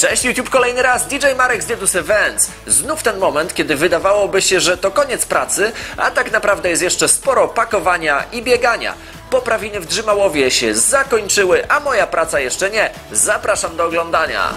Cześć YouTube, kolejny raz DJ Marek z Dietus Events. Znów ten moment, kiedy wydawałoby się, że to koniec pracy, a tak naprawdę jest jeszcze sporo pakowania i biegania. Poprawiny w Drzymałowie się zakończyły, a moja praca jeszcze nie. Zapraszam do oglądania.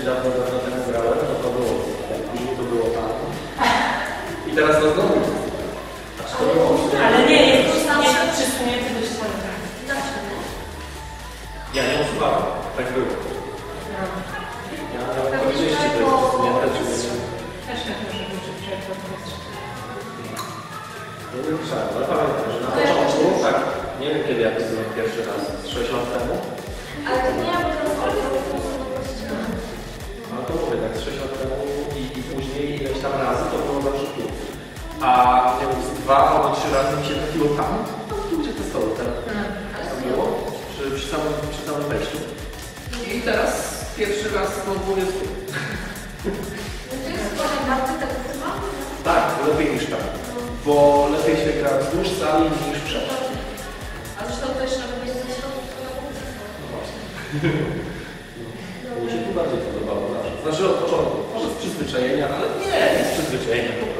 Kiedyś dawno, dawno temu grałem, no to było tak, to było tam. I teraz to znowu jest. Aż to było Ale nie, jest nie przysunięty do ściany. Ja nie usuwałem, tak było. Ja nawet powiedzieliście, to jest usunięte, czy nie. Też tak może być, że przejdzie Nie wiem, ale pamiętam, że na początku, tak, nie wiem kiedy ja to zrobiłem pierwszy raz, z 6 lat temu, Ale to nie, bo to to mówię, tak, z 6 lat temu i, i później ileś tam razy to było zawsze tu. A nie wiem, z dwa albo trzy razy mi się trafiło tam, no tu gdzie te stoły teraz. To było przy, przy, samym, przy samym wejściu. I teraz pierwszy raz znowu jest tu. Tak, lepiej niż tam. Bo lepiej się gra wzdłuż sali niż przed. A zresztą też nawet jest ze środku. No właśnie. Mi się tu bardziej podobało zawsze. Znaczy od początku. Może z przyzwyczajenia, ale nie, nie z przyzwyczajenia po prostu.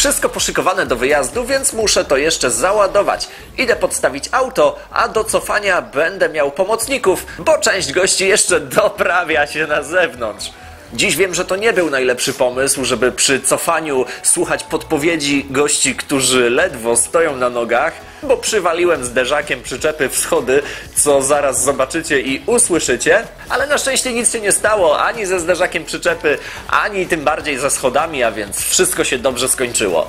Wszystko poszykowane do wyjazdu, więc muszę to jeszcze załadować. Idę podstawić auto, a do cofania będę miał pomocników, bo część gości jeszcze doprawia się na zewnątrz. Dziś wiem, że to nie był najlepszy pomysł, żeby przy cofaniu słuchać podpowiedzi gości, którzy ledwo stoją na nogach, bo przywaliłem zderzakiem przyczepy w schody, co zaraz zobaczycie i usłyszycie, ale na szczęście nic się nie stało ani ze zderzakiem przyczepy, ani tym bardziej ze schodami, a więc wszystko się dobrze skończyło.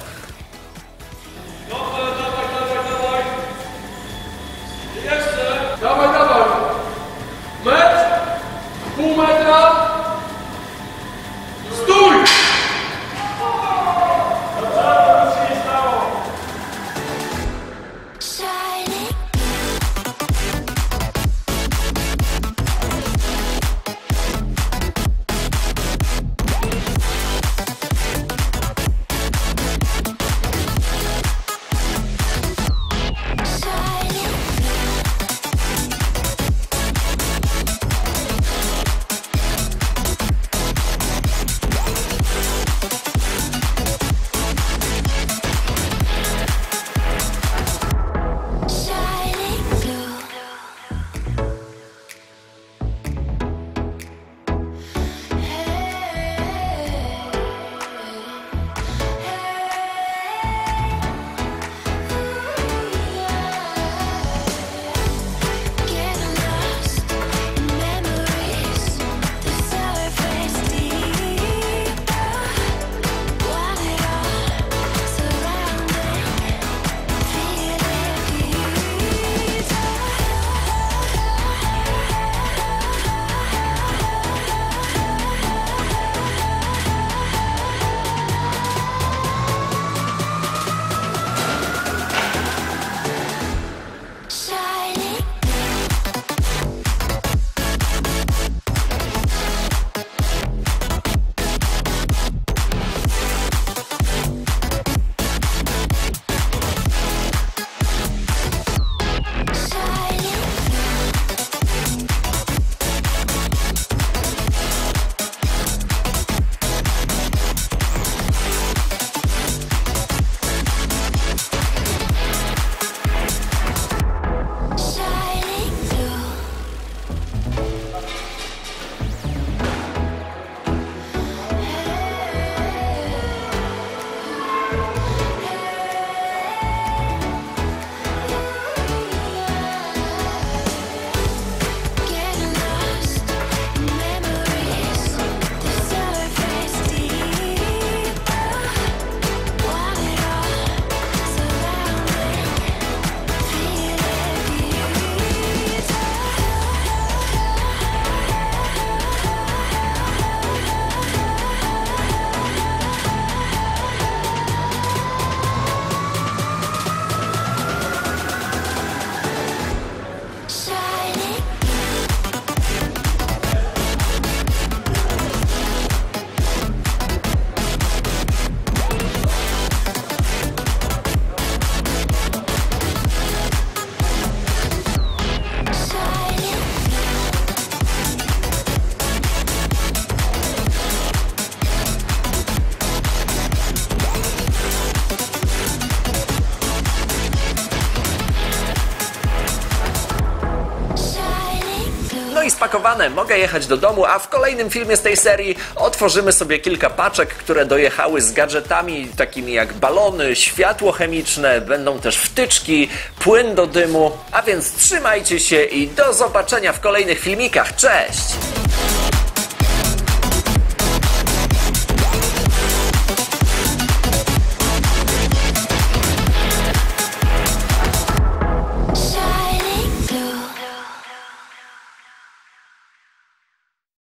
Spakowane, mogę jechać do domu, a w kolejnym filmie z tej serii otworzymy sobie kilka paczek, które dojechały z gadżetami takimi jak balony, światło chemiczne, będą też wtyczki, płyn do dymu. A więc trzymajcie się i do zobaczenia w kolejnych filmikach. Cześć!